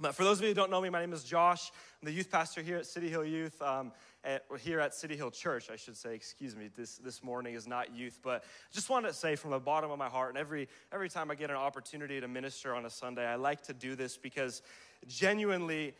But for those of you who don't know me, my name is Josh. I'm the youth pastor here at City Hill Youth. Um, at, here at City Hill Church, I should say, excuse me, this, this morning is not youth, but I just wanted to say from the bottom of my heart, and every, every time I get an opportunity to minister on a Sunday, I like to do this because genuinely,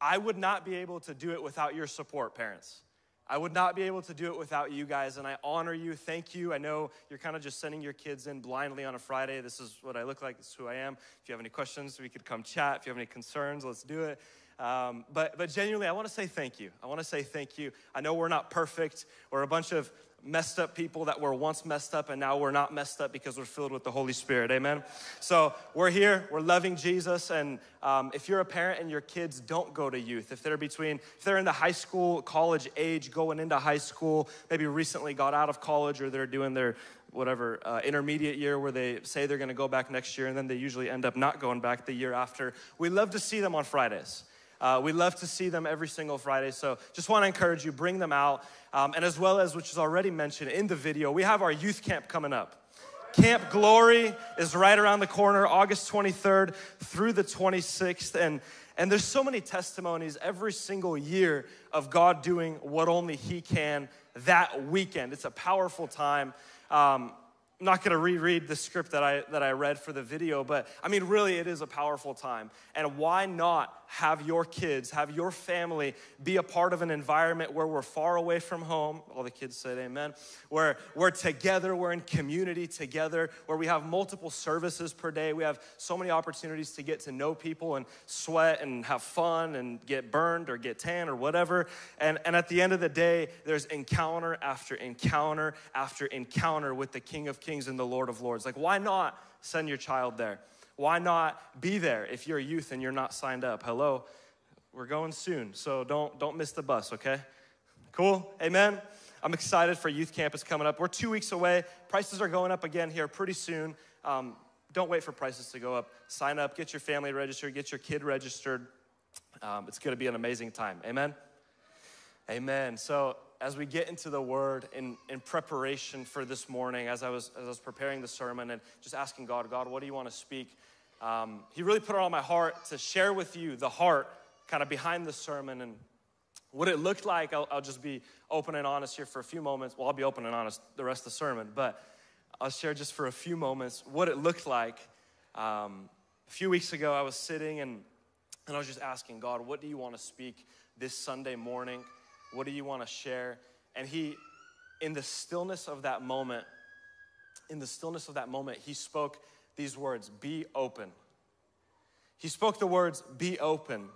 I would not be able to do it without your support, parents. I would not be able to do it without you guys, and I honor you. Thank you. I know you're kind of just sending your kids in blindly on a Friday. This is what I look like, this is who I am. If you have any questions, we could come chat. If you have any concerns, let's do it. Um, but, but genuinely, I want to say thank you. I want to say thank you. I know we're not perfect. We're a bunch of messed up people that were once messed up and now we're not messed up because we're filled with the Holy Spirit. Amen. So we're here, we're loving Jesus. And um, if you're a parent and your kids don't go to youth, if they're between, if they're in the high school, college age, going into high school, maybe recently got out of college or they're doing their whatever uh, intermediate year where they say they're going to go back next year and then they usually end up not going back the year after. We love to see them on Fridays. Uh, we love to see them every single Friday. So just want to encourage you, bring them out. Um, and as well as, which is already mentioned in the video, we have our youth camp coming up. Camp Glory is right around the corner, August 23rd through the 26th. And, and there's so many testimonies every single year of God doing what only He can that weekend. It's a powerful time. Um, I'm not going to reread the script that I, that I read for the video, but I mean, really, it is a powerful time. And why not have your kids, have your family be a part of an environment where we're far away from home? All the kids said amen. Where we're together, we're in community together, where we have multiple services per day. We have so many opportunities to get to know people and sweat and have fun and get burned or get tan or whatever. And, and at the end of the day, there's encounter after encounter after encounter with the King of Kings and the Lord of Lords. Like, why not send your child there? Why not be there if you're a youth and you're not signed up? Hello, we're going soon, so don't don't miss the bus, okay? Cool, amen. I'm excited for youth campus coming up. We're two weeks away. Prices are going up again here pretty soon. Um, don't wait for prices to go up. Sign up, get your family registered, get your kid registered. Um, it's going to be an amazing time. Amen. Amen. So as we get into the word in, in preparation for this morning, as I, was, as I was preparing the sermon and just asking God, God, what do you want to speak? Um, he really put it on my heart to share with you the heart kind of behind the sermon and what it looked like. I'll, I'll just be open and honest here for a few moments. Well, I'll be open and honest the rest of the sermon, but I'll share just for a few moments what it looked like. Um, a few weeks ago, I was sitting and, and I was just asking God, what do you want to speak this Sunday morning? What do you want to share? And he, in the stillness of that moment, in the stillness of that moment, he spoke these words be open. He spoke the words be open.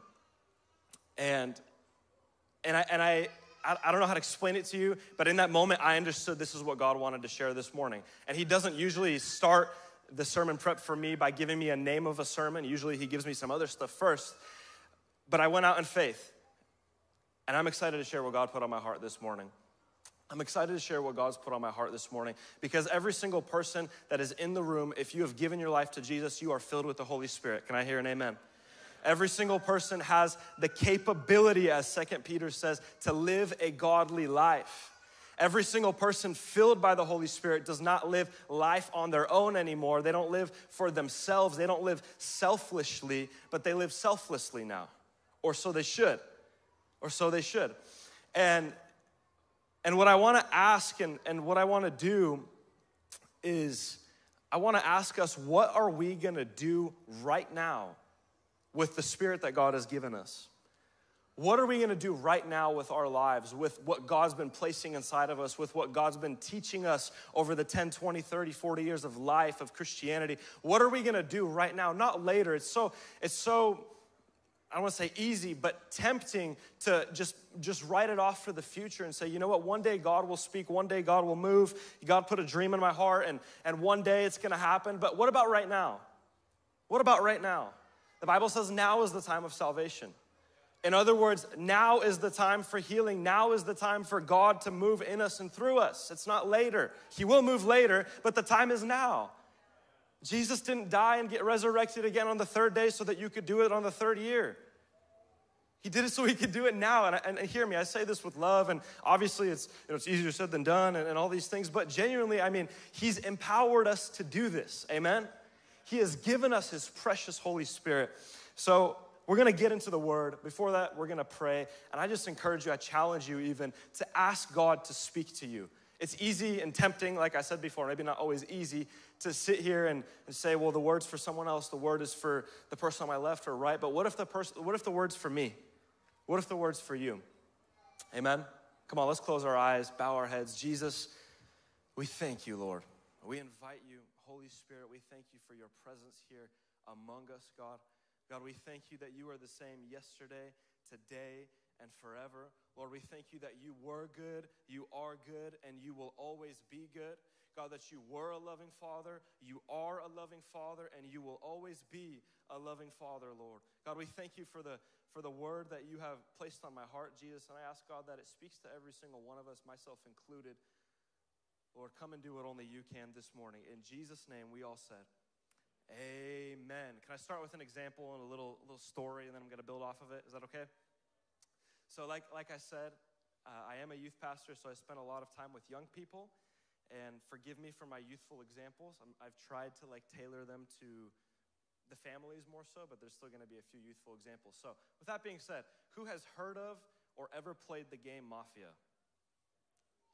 And, and, I, and I, I don't know how to explain it to you, but in that moment, I understood this is what God wanted to share this morning. And He doesn't usually start the sermon prep for me by giving me a name of a sermon. Usually, He gives me some other stuff first. But I went out in faith. And I'm excited to share what God put on my heart this morning. I'm excited to share what God's put on my heart this morning because every single person that is in the room, if you have given your life to Jesus, you are filled with the Holy Spirit. Can I hear an amen? Every single person has the capability, as Second Peter says, to live a godly life. Every single person filled by the Holy Spirit does not live life on their own anymore. They don't live for themselves. They don't live selfishly, but they live selflessly now, or so they should or so they should. And, and what I want to ask and, and what I want to do is I want to ask us what are we going to do right now with the spirit that God has given us? What are we going to do right now with our lives, with what God's been placing inside of us, with what God's been teaching us over the 10, 20, 30, 40 years of life of Christianity? What are we going to do right now? Not later. It's so it's so I don't want to say easy, but tempting to just, just write it off for the future and say, you know what, one day God will speak, one day God will move. God put a dream in my heart, and, and one day it's going to happen. But what about right now? What about right now? The Bible says now is the time of salvation. In other words, now is the time for healing. Now is the time for God to move in us and through us. It's not later. He will move later, but the time is now. Jesus didn't die and get resurrected again on the third day so that you could do it on the third year. He did it so he could do it now. And, and, and hear me, I say this with love, and obviously it's, you know, it's easier said than done and, and all these things, but genuinely, I mean, he's empowered us to do this. Amen? He has given us his precious Holy Spirit. So we're gonna get into the word. Before that, we're gonna pray. And I just encourage you, I challenge you even to ask God to speak to you. It's easy and tempting, like I said before, maybe not always easy, to sit here and, and say, well, the word's for someone else, the word is for the person on my left or right. But what if the person what if the word's for me? What if the word's for you? Amen? Come on, let's close our eyes, bow our heads. Jesus, we thank you, Lord. We invite you, Holy Spirit, we thank you for your presence here among us, God. God, we thank you that you are the same yesterday, today, and forever. Lord, we thank you that you were good, you are good, and you will always be good. God, that you were a loving father, you are a loving father, and you will always be a loving father, Lord. God, we thank you for the for the word that you have placed on my heart, Jesus, and I ask God that it speaks to every single one of us, myself included. Lord, come and do what only you can this morning. In Jesus' name, we all said, Amen. Can I start with an example and a little, little story, and then I'm going to build off of it? Is that okay? So, like, like I said, uh, I am a youth pastor, so I spend a lot of time with young people. And forgive me for my youthful examples. i have tried to like tailor them to the families more so, but there's still going to be a few youthful examples. So, with that being said, who has heard of or ever played the game Mafia?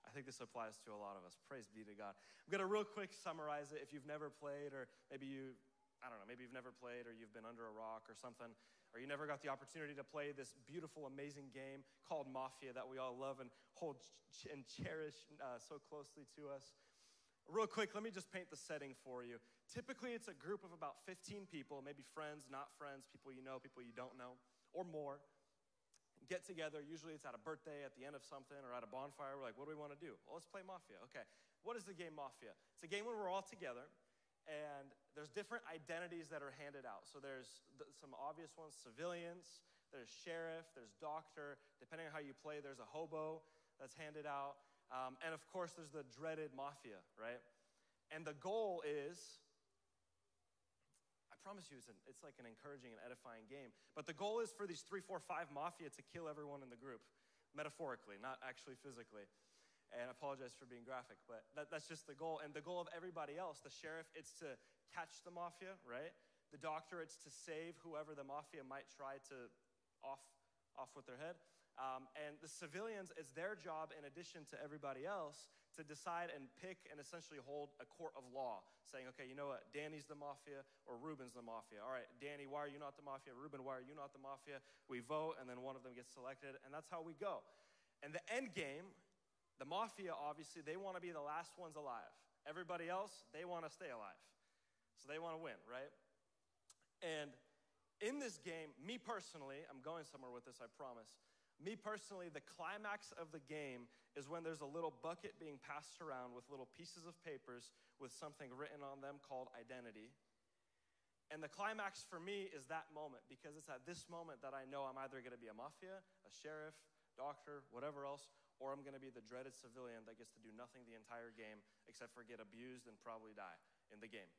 I think this applies to a lot of us. Praise be to God. I'm going to real quick summarize it. If you've never played, or maybe you, I don't know, maybe you've never played, or you've been under a rock or something, or you never got the opportunity to play this beautiful, amazing game called Mafia that we all love and hold and cherish uh, so closely to us. Real quick, let me just paint the setting for you. Typically, it's a group of about 15 people, maybe friends, not friends, people you know, people you don't know, or more. Get together. Usually, it's at a birthday, at the end of something, or at a bonfire. We're like, what do we want to do? Well, let's play Mafia. Okay. What is the game Mafia? It's a game where we're all together, and there's different identities that are handed out. So there's some obvious ones civilians, there's sheriff, there's doctor. Depending on how you play, there's a hobo that's handed out. Um, and of course, there's the dreaded mafia, right? And the goal is, I promise you, it's, an, it's like an encouraging and edifying game. But the goal is for these three, four, five mafia to kill everyone in the group, metaphorically, not actually physically. And I apologize for being graphic, but that, that's just the goal. And the goal of everybody else, the sheriff, it's to catch the mafia, right? The doctor, it's to save whoever the mafia might try to off, off with their head. Um, and the civilians, it's their job, in addition to everybody else, to decide and pick and essentially hold a court of law, saying, okay, you know what, Danny's the mafia or Ruben's the mafia. All right, Danny, why are you not the mafia? Ruben, why are you not the mafia? We vote, and then one of them gets selected, and that's how we go. And the end game, the mafia, obviously, they want to be the last ones alive. Everybody else, they want to stay alive. So they want to win, right? And in this game, me personally, I'm going somewhere with this, I promise. Me personally, the climax of the game is when there's a little bucket being passed around with little pieces of papers with something written on them called identity. And the climax for me is that moment because it's at this moment that I know I'm either going to be a mafia, a sheriff, doctor, whatever else, or I'm going to be the dreaded civilian that gets to do nothing the entire game except for get abused and probably die in the game.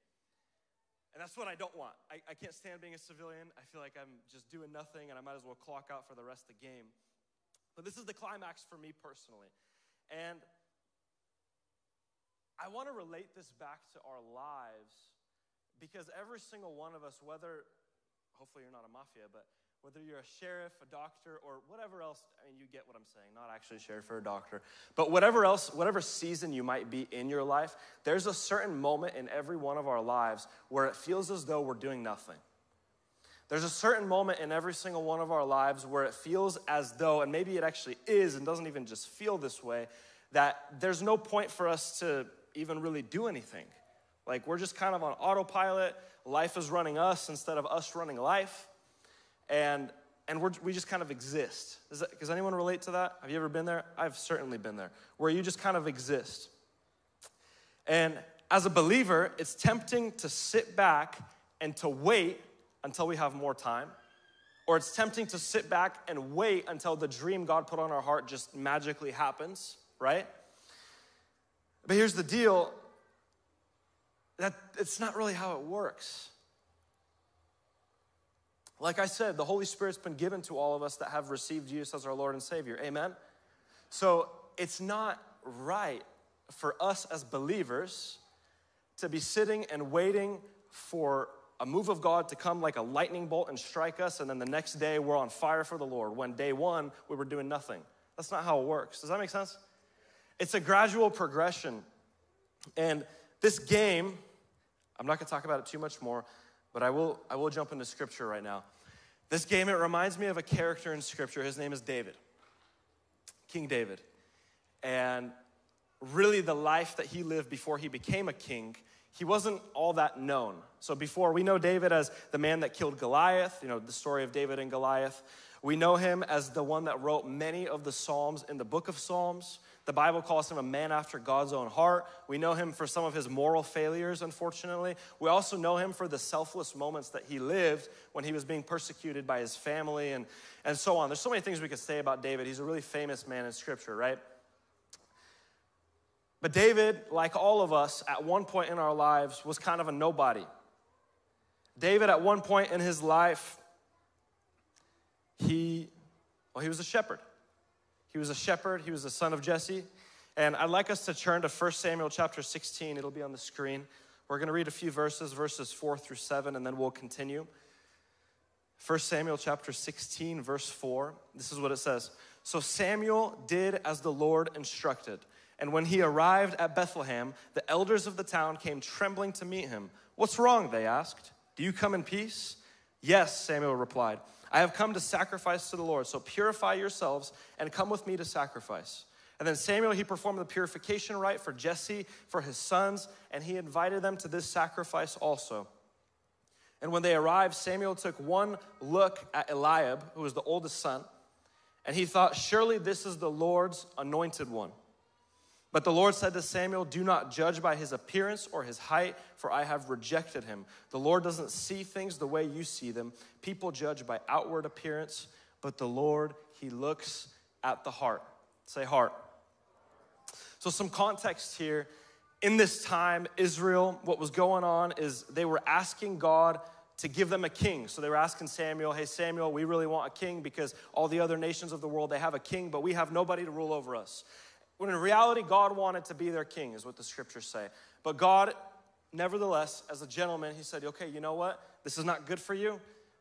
And that's what I don't want. I, I can't stand being a civilian. I feel like I'm just doing nothing and I might as well clock out for the rest of the game. But this is the climax for me personally. And I want to relate this back to our lives because every single one of us, whether, hopefully you're not a mafia, but whether you're a sheriff, a doctor, or whatever else, I mean, you get what I'm saying, not actually a sheriff or a doctor, but whatever else, whatever season you might be in your life, there's a certain moment in every one of our lives where it feels as though we're doing nothing. There's a certain moment in every single one of our lives where it feels as though, and maybe it actually is and doesn't even just feel this way, that there's no point for us to even really do anything. Like we're just kind of on autopilot. Life is running us instead of us running life. And, and we're, we just kind of exist. That, does anyone relate to that? Have you ever been there? I've certainly been there, where you just kind of exist. And as a believer, it's tempting to sit back and to wait until we have more time, or it's tempting to sit back and wait until the dream God put on our heart just magically happens, right? But here's the deal that it's not really how it works. Like I said, the Holy Spirit's been given to all of us that have received Jesus as our Lord and Savior. Amen? So it's not right for us as believers to be sitting and waiting for a move of God to come like a lightning bolt and strike us, and then the next day we're on fire for the Lord. When day one, we were doing nothing. That's not how it works. Does that make sense? It's a gradual progression. And this game, I'm not gonna talk about it too much more, but I will, I will jump into scripture right now. This game, it reminds me of a character in scripture. His name is David, King David. And really, the life that he lived before he became a king, he wasn't all that known. So, before we know David as the man that killed Goliath, you know, the story of David and Goliath. We know him as the one that wrote many of the Psalms in the book of Psalms. The Bible calls him a man after God's own heart. We know him for some of his moral failures, unfortunately. We also know him for the selfless moments that he lived when he was being persecuted by his family and, and so on. There's so many things we could say about David. He's a really famous man in Scripture, right? But David, like all of us, at one point in our lives, was kind of a nobody. David, at one point in his life, he, well, he was a shepherd. He was a shepherd, he was the son of Jesse. And I'd like us to turn to 1 Samuel chapter 16. It'll be on the screen. We're going to read a few verses, verses 4 through 7, and then we'll continue. 1 Samuel chapter 16, verse 4. This is what it says. So Samuel did as the Lord instructed. And when he arrived at Bethlehem, the elders of the town came trembling to meet him. What's wrong? They asked. Do you come in peace? Yes, Samuel replied. I have come to sacrifice to the Lord. So purify yourselves and come with me to sacrifice. And then Samuel, he performed the purification rite for Jesse, for his sons, and he invited them to this sacrifice also. And when they arrived, Samuel took one look at Eliab, who was the oldest son, and he thought, Surely this is the Lord's anointed one. But the Lord said to Samuel, Do not judge by his appearance or his height, for I have rejected him. The Lord doesn't see things the way you see them. People judge by outward appearance, but the Lord, he looks at the heart. Say heart. So, some context here. In this time, Israel, what was going on is they were asking God to give them a king. So they were asking Samuel, Hey, Samuel, we really want a king because all the other nations of the world, they have a king, but we have nobody to rule over us. When in reality, God wanted to be their king, is what the scriptures say. But God, nevertheless, as a gentleman, he said, Okay, you know what? This is not good for you,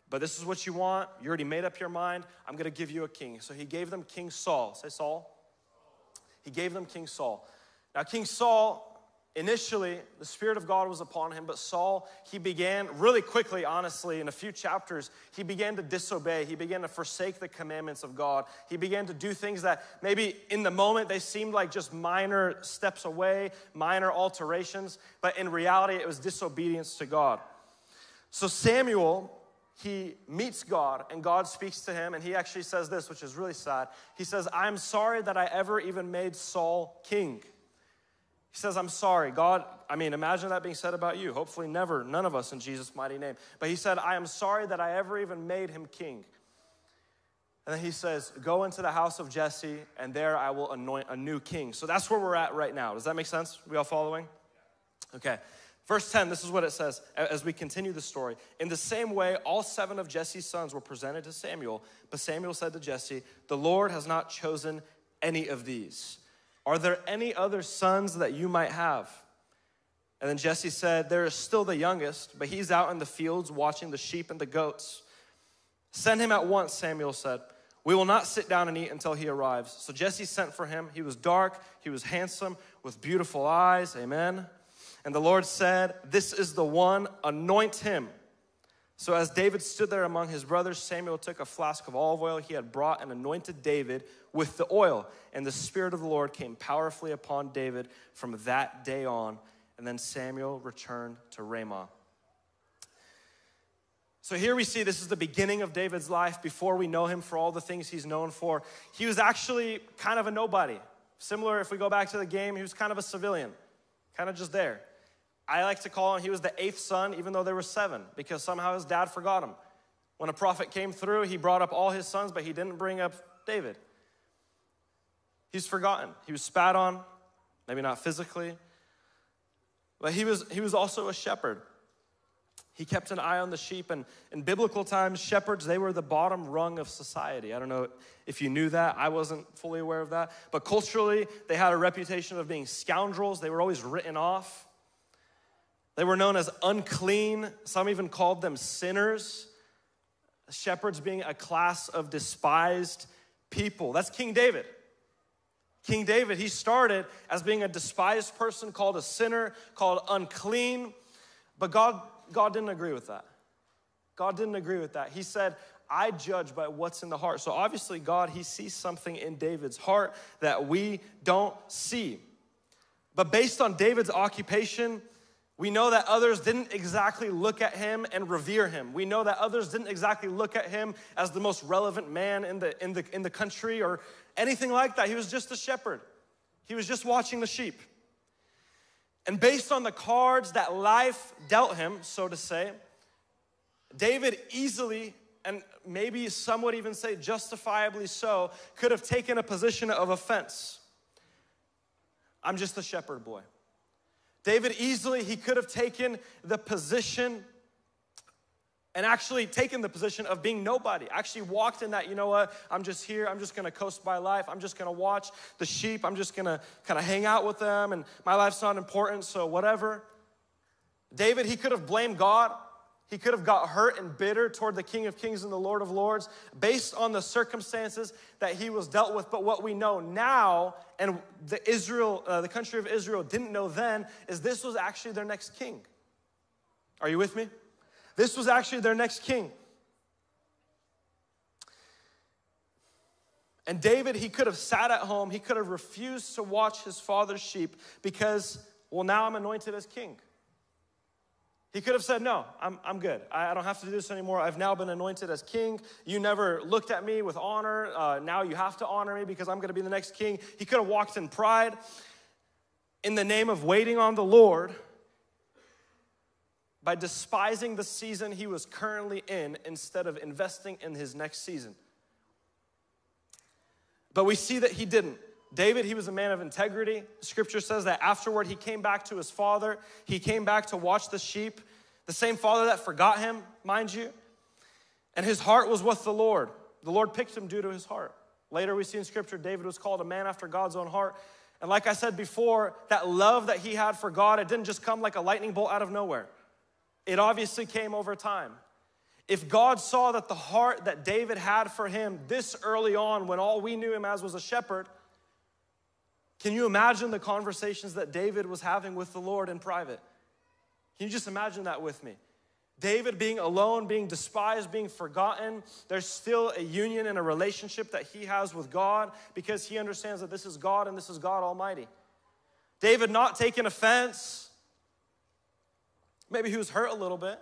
but this is what you want. You already made up your mind. I'm going to give you a king. So he gave them King Saul. Say Saul. He gave them King Saul. Now, King Saul initially the spirit of god was upon him but saul he began really quickly honestly in a few chapters he began to disobey he began to forsake the commandments of god he began to do things that maybe in the moment they seemed like just minor steps away minor alterations but in reality it was disobedience to god so samuel he meets God and God speaks to him, and he actually says this, which is really sad. He says, I'm sorry that I ever even made Saul king. He says, I'm sorry. God, I mean, imagine that being said about you. Hopefully, never, none of us in Jesus' mighty name. But he said, I am sorry that I ever even made him king. And then he says, Go into the house of Jesse, and there I will anoint a new king. So that's where we're at right now. Does that make sense? We all following? Okay. Verse 10, this is what it says as we continue the story. In the same way, all seven of Jesse's sons were presented to Samuel, but Samuel said to Jesse, The Lord has not chosen any of these. Are there any other sons that you might have? And then Jesse said, There is still the youngest, but he's out in the fields watching the sheep and the goats. Send him at once, Samuel said. We will not sit down and eat until he arrives. So Jesse sent for him. He was dark, he was handsome, with beautiful eyes. Amen. And the Lord said, This is the one, anoint him. So as David stood there among his brothers, Samuel took a flask of olive oil he had brought and anointed David with the oil. And the Spirit of the Lord came powerfully upon David from that day on. And then Samuel returned to Ramah. So here we see this is the beginning of David's life before we know him for all the things he's known for. He was actually kind of a nobody. Similar, if we go back to the game, he was kind of a civilian, kind of just there. I like to call him, he was the eighth son, even though there were seven, because somehow his dad forgot him. When a prophet came through, he brought up all his sons, but he didn't bring up David. He's forgotten. He was spat on, maybe not physically, but he was, he was also a shepherd. He kept an eye on the sheep, and in biblical times, shepherds, they were the bottom rung of society. I don't know if you knew that. I wasn't fully aware of that. But culturally, they had a reputation of being scoundrels. They were always written off. They were known as unclean. Some even called them sinners. Shepherds being a class of despised people. That's King David. King David, he started as being a despised person, called a sinner, called unclean. But God, God didn't agree with that. God didn't agree with that. He said, I judge by what's in the heart. So obviously, God, He sees something in David's heart that we don't see. But based on David's occupation, we know that others didn't exactly look at him and revere him. We know that others didn't exactly look at him as the most relevant man in the, in the, in the country or anything like that. He was just a shepherd, he was just watching the sheep. And based on the cards that life dealt him, so to say, David easily, and maybe some would even say justifiably so, could have taken a position of offense. I'm just a shepherd boy. David easily, he could have taken the position and actually taken the position of being nobody. Actually walked in that, you know what, I'm just here, I'm just gonna coast by life, I'm just gonna watch the sheep, I'm just gonna kind of hang out with them, and my life's not important, so whatever. David, he could have blamed God he could have got hurt and bitter toward the King of Kings and the Lord of Lords based on the circumstances that he was dealt with. But what we know now, and the Israel, uh, the country of Israel didn't know then, is this was actually their next king. Are you with me? This was actually their next king. And David, he could have sat at home, he could have refused to watch his father's sheep because, well, now I'm anointed as king. He could have said, No, I'm, I'm good. I, I, don't have to do this anymore. I've now been anointed as king. You never looked at me with honor. Uh, now you have to honor me because I'm going to be the next king. He could have walked in pride in the name of waiting on the Lord by despising the season he was currently in instead of investing in his next season. But we see that he didn't. David, he was a man of integrity. Scripture says that afterward he came back to his father. He came back to watch the sheep, the same father that forgot him, mind you. And his heart was with the Lord. The Lord picked him due to his heart. Later, we see in Scripture, David was called a man after God's own heart. And like I said before, that love that he had for God, it didn't just come like a lightning bolt out of nowhere. It obviously came over time. If God saw that the heart that David had for him this early on, when all we knew him as was a shepherd, can you imagine the conversations that David was having with the Lord in private? Can you just imagine that with me? David being alone, being despised, being forgotten, there's still a union and a relationship that he has with God because he understands that this is God and this is God Almighty. David not taking offense. Maybe he was hurt a little bit.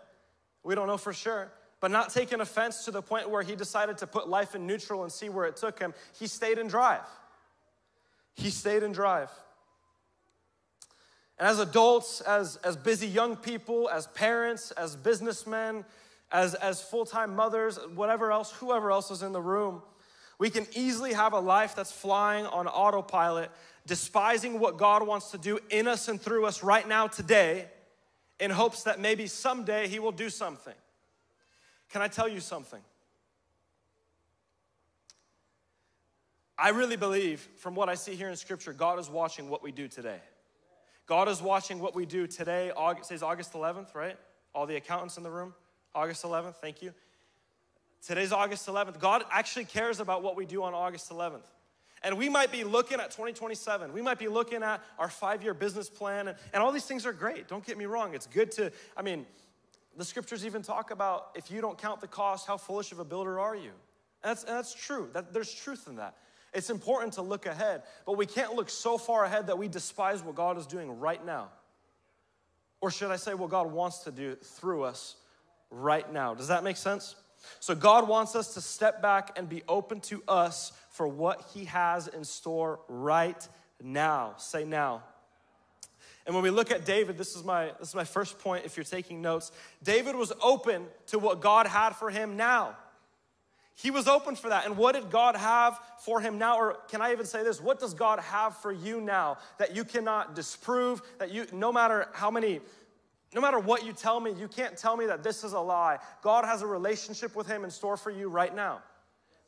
We don't know for sure. But not taking offense to the point where he decided to put life in neutral and see where it took him. He stayed in drive. He stayed in drive. And as adults, as, as busy young people, as parents, as businessmen, as, as full time mothers, whatever else, whoever else is in the room, we can easily have a life that's flying on autopilot, despising what God wants to do in us and through us right now, today, in hopes that maybe someday He will do something. Can I tell you something? I really believe, from what I see here in Scripture, God is watching what we do today. God is watching what we do today. August, says August 11th, right? All the accountants in the room. August 11th, thank you. Today's August 11th. God actually cares about what we do on August 11th. And we might be looking at 2027. We might be looking at our five year business plan. And, and all these things are great. Don't get me wrong. It's good to, I mean, the scriptures even talk about if you don't count the cost, how foolish of a builder are you? And that's, and that's true. That, there's truth in that. It's important to look ahead, but we can't look so far ahead that we despise what God is doing right now. Or should I say, what God wants to do through us right now? Does that make sense? So, God wants us to step back and be open to us for what He has in store right now. Say now. And when we look at David, this is my this is my first point if you're taking notes. David was open to what God had for him now. He was open for that. And what did God have for him now? Or can I even say this? What does God have for you now that you cannot disprove? That you, no matter how many, no matter what you tell me, you can't tell me that this is a lie. God has a relationship with him in store for you right now.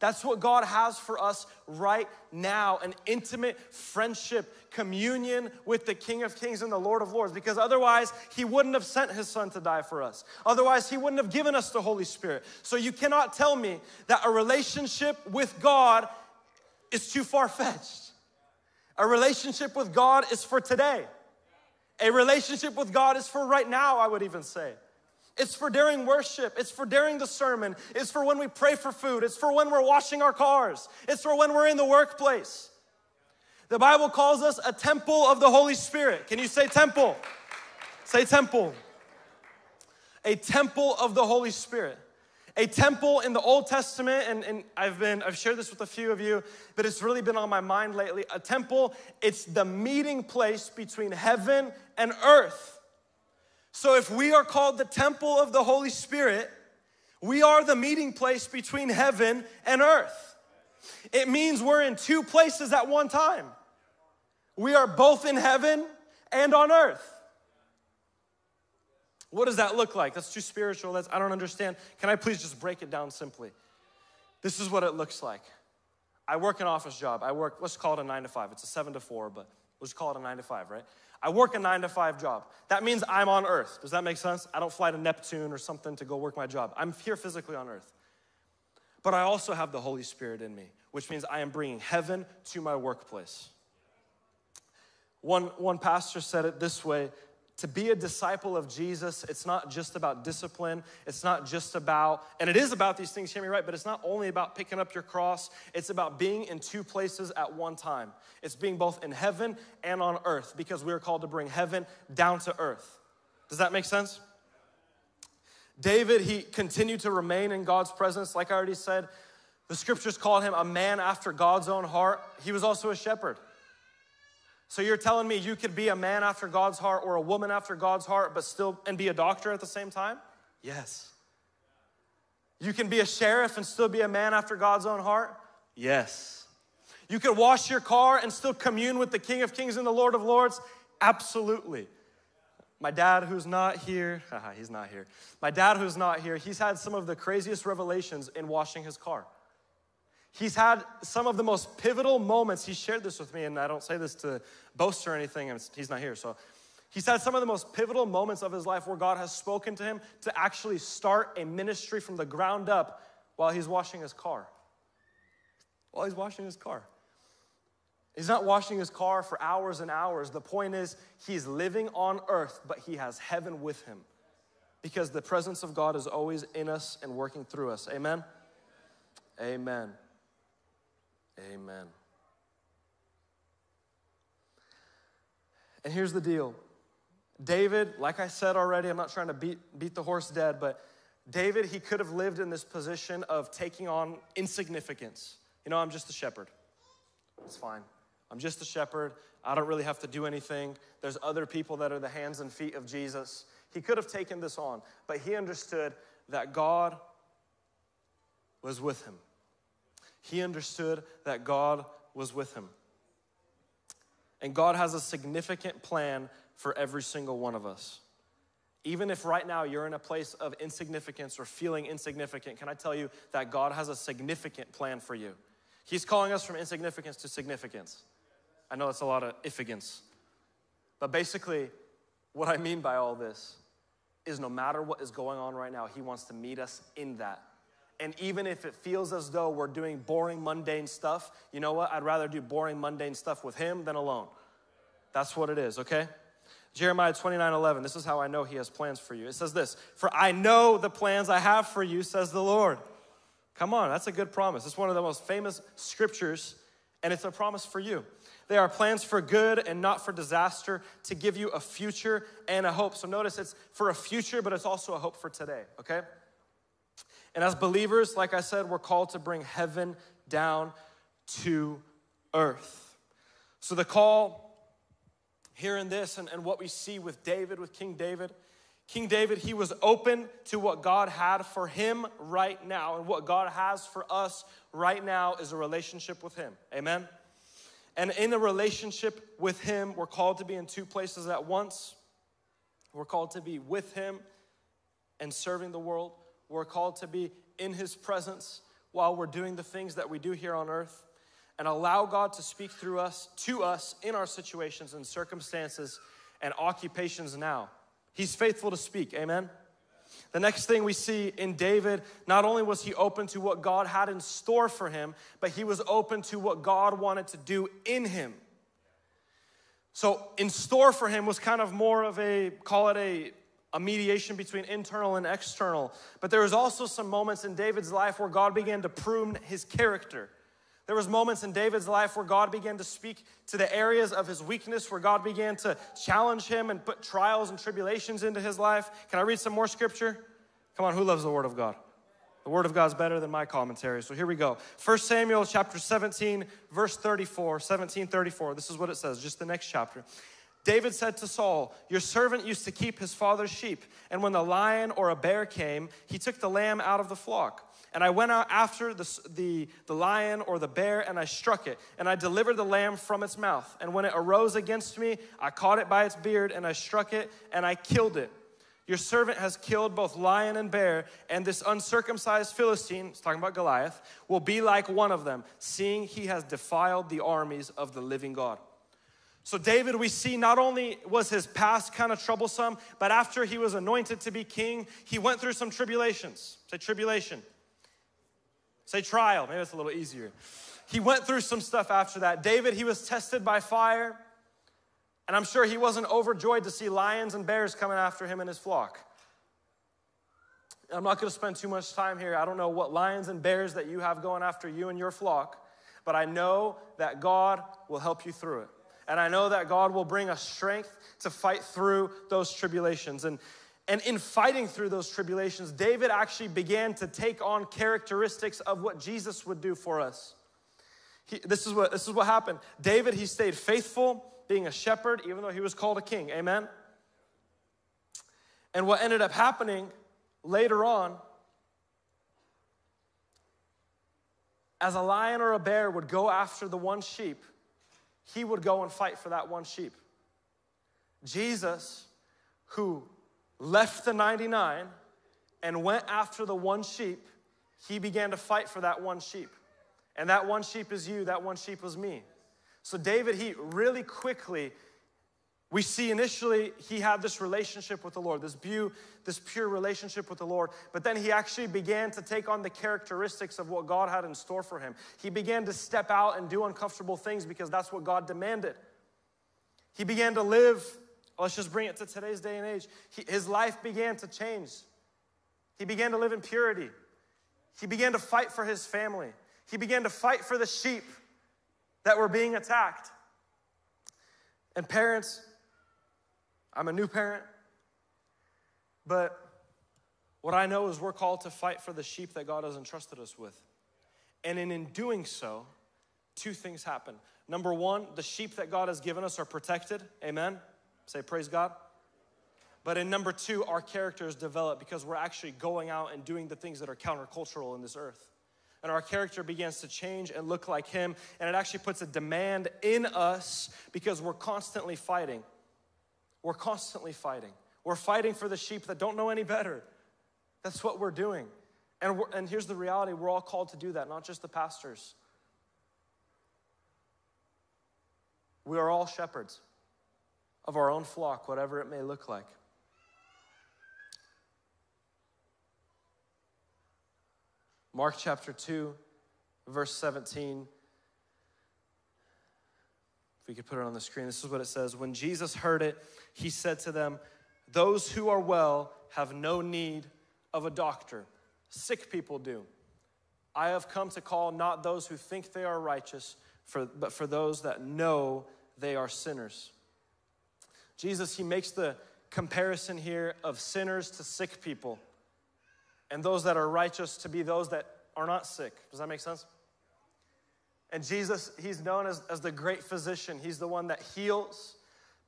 That's what God has for us right now an intimate friendship, communion with the King of Kings and the Lord of Lords, because otherwise, He wouldn't have sent His Son to die for us. Otherwise, He wouldn't have given us the Holy Spirit. So you cannot tell me that a relationship with God is too far fetched. A relationship with God is for today. A relationship with God is for right now, I would even say. It's for during worship. It's for during the sermon. It's for when we pray for food. It's for when we're washing our cars. It's for when we're in the workplace. The Bible calls us a temple of the Holy Spirit. Can you say temple? Say temple. A temple of the Holy Spirit. A temple in the Old Testament, and, and I've been, I've shared this with a few of you, but it's really been on my mind lately. A temple, it's the meeting place between heaven and earth. So if we are called the temple of the Holy Spirit, we are the meeting place between heaven and earth. It means we're in two places at one time. We are both in heaven and on earth. What does that look like? That's too spiritual. That's I don't understand. Can I please just break it down simply? This is what it looks like. I work an office job. I work, let's call it a nine to five. It's a seven to four, but let's call it a nine to five, right? I work a nine to five job. That means I'm on earth. Does that make sense? I don't fly to Neptune or something to go work my job. I'm here physically on earth. But I also have the Holy Spirit in me, which means I am bringing heaven to my workplace. One, one pastor said it this way to be a disciple of Jesus, it's not just about discipline. It's not just about, and it is about these things, hear me right, but it's not only about picking up your cross. It's about being in two places at one time. It's being both in heaven and on earth because we are called to bring heaven down to earth. Does that make sense? David, he continued to remain in God's presence. Like I already said, the scriptures called him a man after God's own heart. He was also a shepherd. So you're telling me you could be a man after God's heart or a woman after God's heart, but still and be a doctor at the same time? Yes. You can be a sheriff and still be a man after God's own heart? Yes. You could wash your car and still commune with the King of Kings and the Lord of Lords? Absolutely. My dad, who's not here, he's not here. My dad, who's not here, he's had some of the craziest revelations in washing his car. He's had some of the most pivotal moments. He shared this with me, and I don't say this to boast or anything, and he's not here. So he's had some of the most pivotal moments of his life where God has spoken to him to actually start a ministry from the ground up while he's washing his car. While he's washing his car. He's not washing his car for hours and hours. The point is, he's living on earth, but he has heaven with him because the presence of God is always in us and working through us. Amen? Amen. Amen. And here's the deal David, like I said already, I'm not trying to beat, beat the horse dead, but David, he could have lived in this position of taking on insignificance. You know, I'm just a shepherd. It's fine. I'm just a shepherd. I don't really have to do anything. There's other people that are the hands and feet of Jesus. He could have taken this on, but he understood that God was with him. He understood that God was with him. And God has a significant plan for every single one of us. Even if right now you're in a place of insignificance or feeling insignificant, can I tell you that God has a significant plan for you? He's calling us from insignificance to significance. I know it's a lot of ifigance. But basically, what I mean by all this is no matter what is going on right now, He wants to meet us in that. And even if it feels as though we're doing boring, mundane stuff, you know what? I'd rather do boring, mundane stuff with Him than alone. That's what it is, okay? Jeremiah 29 11, this is how I know He has plans for you. It says this For I know the plans I have for you, says the Lord. Come on, that's a good promise. It's one of the most famous scriptures, and it's a promise for you. They are plans for good and not for disaster, to give you a future and a hope. So notice it's for a future, but it's also a hope for today, okay? And as believers, like I said, we're called to bring heaven down to earth. So the call here in this and, and what we see with David, with King David, King David, he was open to what God had for him right now. And what God has for us right now is a relationship with him. Amen? And in a relationship with him, we're called to be in two places at once. We're called to be with him and serving the world. We're called to be in his presence. while we're doing the things that we do here on earth and allow God to speak through us, to us, in our situations and circumstances and occupations now. He's faithful to speak, amen? The next thing we see in David, not only was he open to what God had in store for him, but he was open to what God wanted to do in him. So, in store for him was kind of more of a, call it a, a mediation between internal and external. But there was also some moments in David's life where God began to prune his character. There was moments in David's life where God began to speak to the areas of his weakness, where God began to challenge him and put trials and tribulations into his life. Can I read some more scripture? Come on, who loves the word of God? The word of God is better than my commentary. So here we go. 1 Samuel chapter 17, verse 34, 1734. This is what it says, just the next chapter. David said to Saul, Your servant used to keep his father's sheep, and when the lion or a bear came, he took the lamb out of the flock. And I went out after the, the, the lion or the bear, and I struck it, and I delivered the lamb from its mouth. And when it arose against me, I caught it by its beard, and I struck it, and I killed it. Your servant has killed both lion and bear, and this uncircumcised Philistine, it's talking about Goliath, will be like one of them, seeing he has defiled the armies of the living God. So, David, we see not only was his past kind of troublesome, but after he was anointed to be king, he went through some tribulations. Say tribulation. Say trial, maybe it's a little easier. He went through some stuff after that. David, he was tested by fire, and I'm sure he wasn't overjoyed to see lions and bears coming after him and his flock. I'm not gonna spend too much time here. I don't know what lions and bears that you have going after you and your flock, but I know that God will help you through it. And I know that God will bring us strength to fight through those tribulations. And and in fighting through those tribulations, David actually began to take on characteristics of what Jesus would do for us. He, this, is what, this is what happened. David, he stayed faithful, being a shepherd, even though he was called a king. Amen? And what ended up happening later on, as a lion or a bear would go after the one sheep, he would go and fight for that one sheep. Jesus, who left the 99 and went after the one sheep, he began to fight for that one sheep. And that one sheep is you, that one sheep was me. So, David, he really quickly, we see initially he had this relationship with the Lord, this, this pure relationship with the Lord, but then he actually began to take on the characteristics of what God had in store for him. He began to step out and do uncomfortable things because that's what God demanded. He began to live Let's just bring it to today's day and age. He, his life began to change. He began to live in purity. He began to fight for his family. He began to fight for the sheep that were being attacked. And parents, I'm a new parent, but what I know is we're called to fight for the sheep that God has entrusted us with. And in, in doing so, two things happen. Number one, the sheep that God has given us are protected. Amen. Say, praise God. But in number two, our character is developed because we're actually going out and doing the things that are countercultural in this earth. And our character begins to change and look like Him. And it actually puts a demand in us because we're constantly fighting. We're constantly fighting. We're fighting for the sheep that don't know any better. That's what we're doing. And, we're, and here's the reality we're all called to do that, not just the pastors. We are all shepherds of our own flock, whatever it may look like. Mark chapter 2, verse 17. We could put it on the screen, this is what it says. When Jesus heard it, he said to them, Those who are well have no need of a doctor, sick people do. I have come to call not those who think they are righteous, for, but for those that know they are sinners. Jesus, he makes the comparison here of sinners to sick people and those that are righteous to be those that are not sick. Does that make sense? And Jesus, he's known as, as the great physician. He's the one that heals,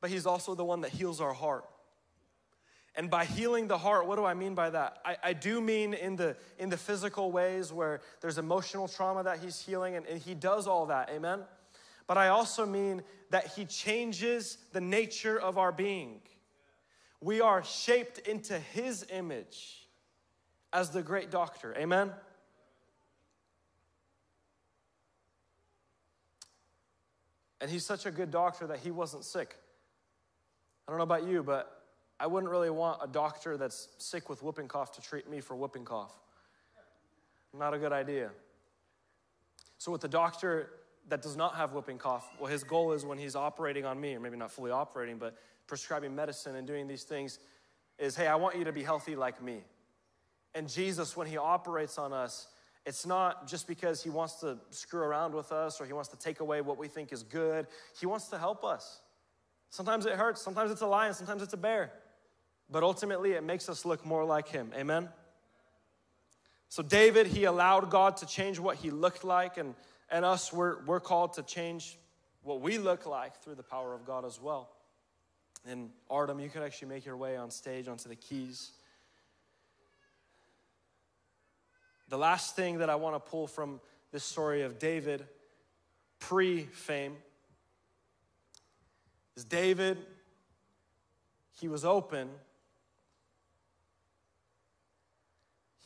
but he's also the one that heals our heart. And by healing the heart, what do I mean by that? I, I do mean in the, in the physical ways where there's emotional trauma that he's healing, and, and he does all that, amen? but I also mean that He changes the nature of our being. We are shaped into His image as the great doctor. Amen? And he's such a good doctor that he wasn't sick. I don't know about you, but I wouldn't really want a doctor that's sick with whooping cough to treat me for whooping cough. Not a good idea. So, with the doctor that does not have whooping cough, well, his goal is when he's operating on me, or maybe not fully operating, but prescribing medicine and doing these things, is hey, I want you to be healthy like me. And Jesus, when he operates on us, it's not just because he wants to screw around with us or he wants to take away what we think is good. He wants to help us. Sometimes it hurts, sometimes it's a lion, sometimes it's a bear. But ultimately, it makes us look more like him. Amen? So, David, he allowed God to change what he looked like, and, and us, we're, we're called to change what we look like through the power of God as well. And Artem, you could actually make your way on stage onto the keys. The last thing that I want to pull from this story of David pre fame is David, he was open.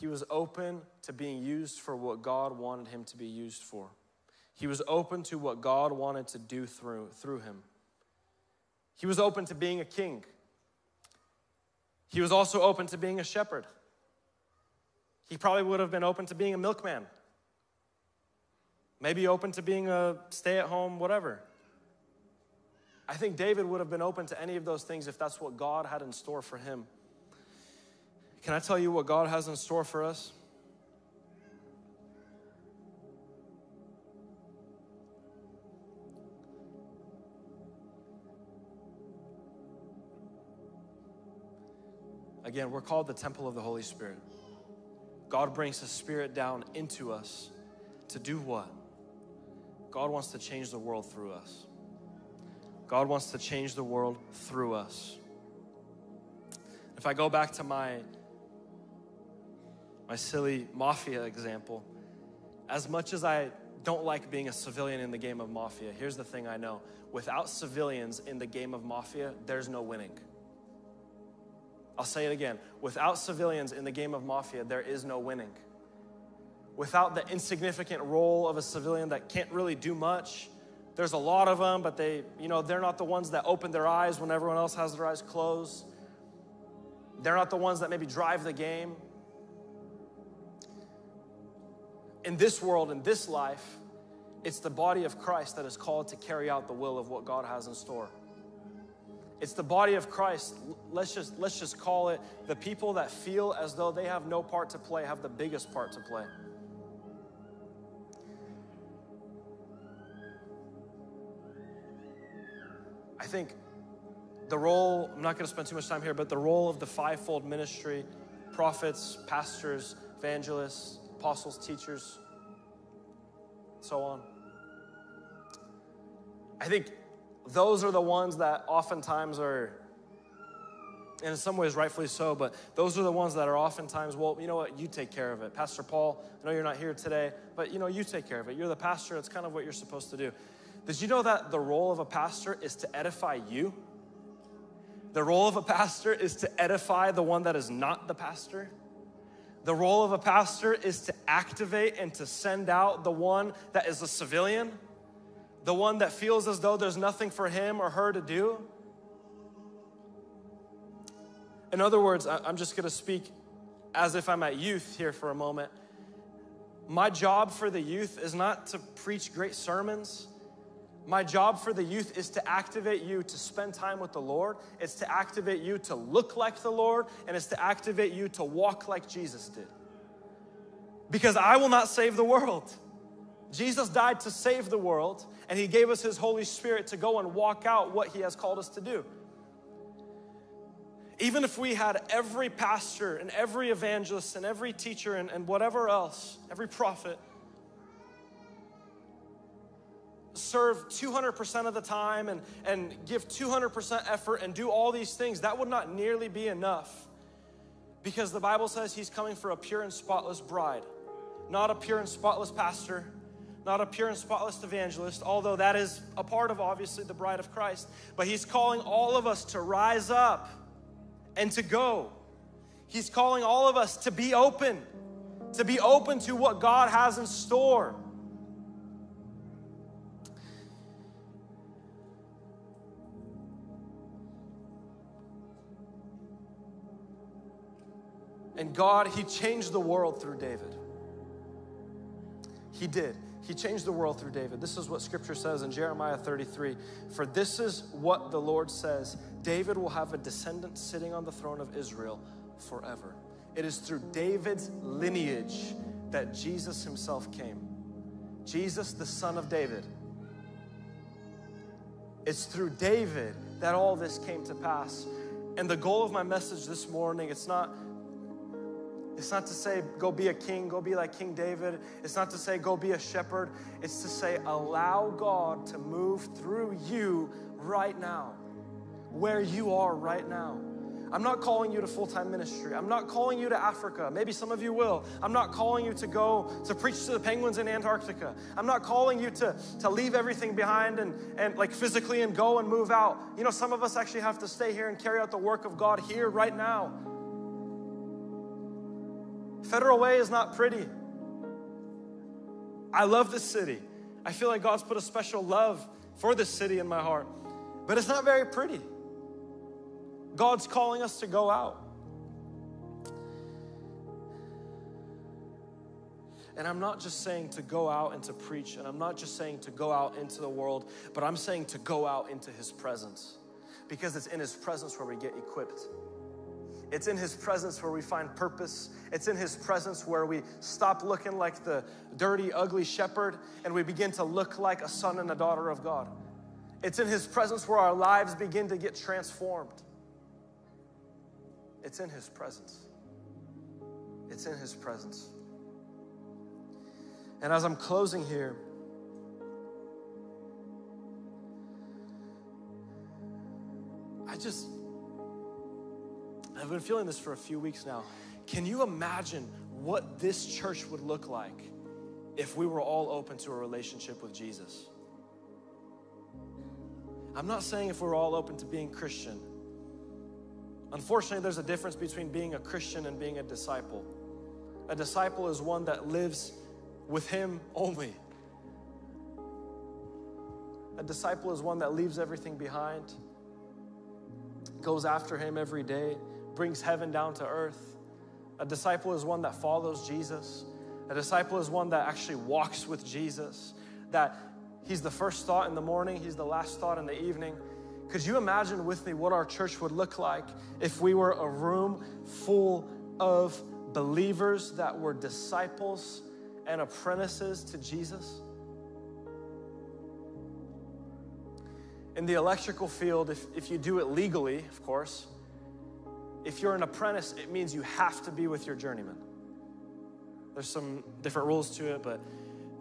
He was open to being used for what God wanted him to be used for. He was open to what God wanted to do through, through him. He was open to being a king. He was also open to being a shepherd. He probably would have been open to being a milkman, maybe open to being a stay at home, whatever. I think David would have been open to any of those things if that's what God had in store for him. Can I tell you what God has in store for us? Again, we're called the temple of the Holy Spirit. God brings His Spirit down into us to do what? God wants to change the world through us. God wants to change the world through us. If I go back to my my silly mafia example, as much as I don't like being a civilian in the game of mafia, here's the thing I know. Without civilians in the game of mafia, there's no winning. I'll say it again. Without civilians in the game of mafia, there is no winning. Without the insignificant role of a civilian that can't really do much, there's a lot of them, but they, you know, they're not the ones that open their eyes when everyone else has their eyes closed. They're not the ones that maybe drive the game. In this world, in this life, it's the body of Christ that is called to carry out the will of what God has in store. It's the body of Christ. Let's just, let's just call it the people that feel as though they have no part to play have the biggest part to play. I think the role, I'm not going to spend too much time here, but the role of the fivefold ministry prophets, pastors, evangelists, apostles, teachers, so on. I think those are the ones that oftentimes are, and in some ways rightfully so, but those are the ones that are oftentimes, well, you know what, you take care of it. Pastor Paul, I know you're not here today, but you know, you take care of it. You're the pastor, it's kind of what you're supposed to do. Did you know that the role of a pastor is to edify you? The role of a pastor is to edify the one that is not the pastor. The role of a pastor is to activate and to send out the one that is a civilian the one that feels as though there's nothing for him or her to do. In other words, I'm just going to speak as if I'm at youth here for a moment. My job for the youth is not to preach great sermons. My job for the youth is to activate you to spend time with the Lord. It's to activate you to look like the Lord, and it's to activate you to walk like Jesus did. Because I will not save the world. Jesus died to save the world, and He gave us His Holy Spirit to go and walk out what He has called us to do. Even if we had every pastor and every evangelist and every teacher and, and whatever else, every prophet, serve 200% of the time and, and give 200% effort and do all these things, that would not nearly be enough. Because the Bible says He's coming for a pure and spotless bride, not a pure and spotless pastor not a pure and spotless evangelist, although that is a part of obviously the bride of Christ, but he's calling all of us to rise up and to go. He's calling all of us to be open, to be open to what God has in store. And God, He changed the world through David. He did. He changed the world through David. This is what scripture says in Jeremiah 33 For this is what the Lord says David will have a descendant sitting on the throne of Israel forever. It is through David's lineage that Jesus himself came. Jesus, the son of David. It's through David that all this came to pass. And the goal of my message this morning, it's not it's not to say go be a king, go be like King David. It's not to say go be a shepherd. It's to say allow God to move through you right now, where you are right now. I'm not calling you to full time ministry. I'm not calling you to Africa. Maybe some of you will. I'm not calling you to go to preach to the penguins in Antarctica. I'm not calling you to, to leave everything behind and, and like physically and go and move out. You know, some of us actually have to stay here and carry out the work of God here right now. Federal Way is not pretty. I love this city. I feel like God's put a special love for this city in my heart, but it's not very pretty. God's calling us to go out. And I'm not just saying to go out and to preach, and I'm not just saying to go out into the world, but I'm saying to go out into His presence because it's in His presence where we get equipped. It's in His presence where we find purpose. It's in His presence where we stop looking like the dirty, ugly shepherd and we begin to look like a son and a daughter of God. It's in His presence where our lives begin to get transformed. It's in His presence. It's in His presence. And as I'm closing here, I just, I've been feeling this for a few weeks now. Can you imagine what this church would look like if we were all open to a relationship with Jesus? I'm not saying if we're all open to being Christian. Unfortunately, there's a difference between being a Christian and being a disciple. A disciple is one that lives with Him only. A disciple is one that leaves everything behind, goes after Him every day, brings heaven down to earth. A disciple is one that follows Jesus. A disciple is one that actually walks with Jesus, that He's the first thought in the morning, He's the last thought in the evening. Could you imagine with me what our church would look like if we were a room full of believers that were disciples and apprentices to Jesus? In the electrical field, if, if you do it legally, of course, if you're an apprentice, it means you have to be with your journeyman. There's some different rules to it, but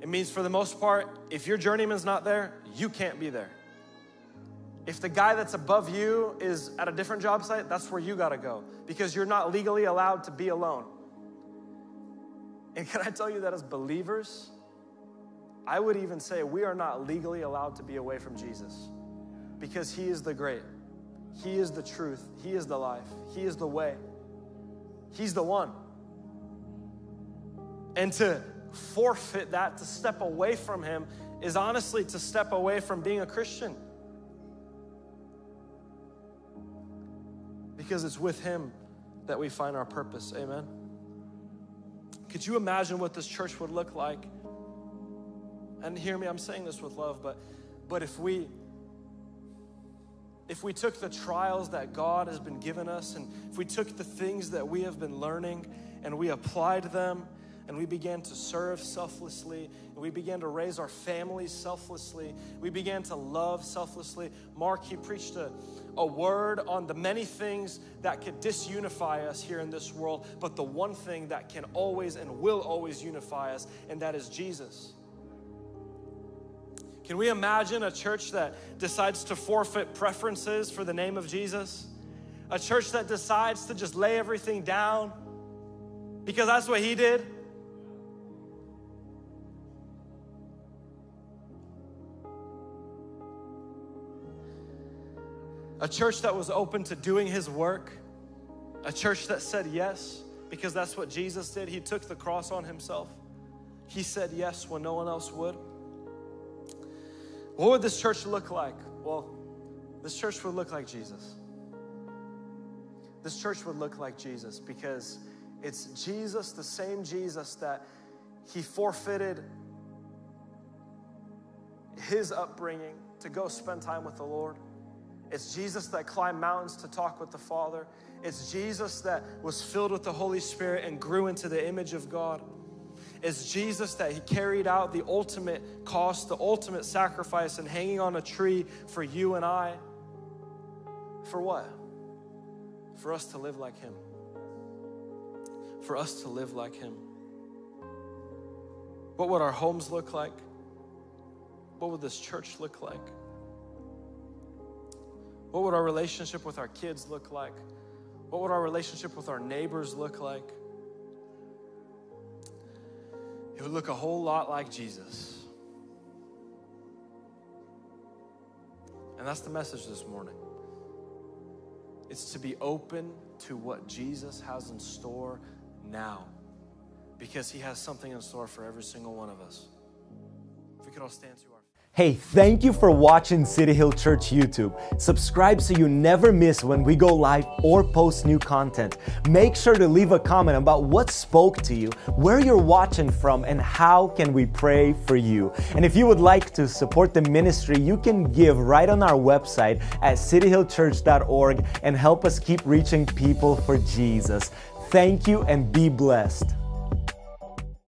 it means for the most part, if your journeyman's not there, you can't be there. If the guy that's above you is at a different job site, that's where you gotta go because you're not legally allowed to be alone. And can I tell you that as believers, I would even say we are not legally allowed to be away from Jesus because He is the great, He is the truth, He is the life, He is the way, He's the one. And to forfeit that, to step away from Him, is honestly to step away from being a Christian. because it's with Him that we find our purpose. Amen. Could you imagine what this church would look like? And hear me, I'm saying this with love, but but if we if we took the trials that God has been giving us and if we took the things that we have been learning and we applied them and we began to serve selflessly, and we began to raise our families selflessly, we began to love selflessly. Mark, he preached a, a word on the many things that could disunify us here in this world, but the one thing that can always and will always unify us, and that is Jesus. Can we imagine a church that decides to forfeit preferences for the name of Jesus? A church that decides to just lay everything down because that's what he did? a church that was open to doing his work, a church that said yes because that's what Jesus did. He took the cross on himself. He said yes when no one else would. What would this church look like? Well, this church would look like Jesus. This church would look like Jesus because It's Jesus, the same Jesus that he forfeited his upbringing to go spend time with the Lord. It's Jesus that climbed mountains to talk with the Father. It's Jesus that was filled with the Holy Spirit and grew into the image of God. It's Jesus that he carried out the ultimate cost, the ultimate sacrifice, and hanging on a tree for you and I. For what? For us to live like him. For us to live like him. What would our homes look like? What would this church look like? What would our relationship with our kids look like? What would our relationship with our neighbors look like? It would look a whole lot like Jesus. And that's the message this morning. It's to be open to what Jesus has in store now because he has something in store for every single one of us. If we could all stand to Hey, thank you for watching City Hill Church YouTube. Subscribe so you never miss when we go live or post new content. Make sure to leave a comment about what spoke to you, where you're watching from, and how can we pray for you. And if you would like to support the ministry, you can give right on our website at cityhillchurch.org and help us keep reaching people for Jesus. Thank you and be blessed.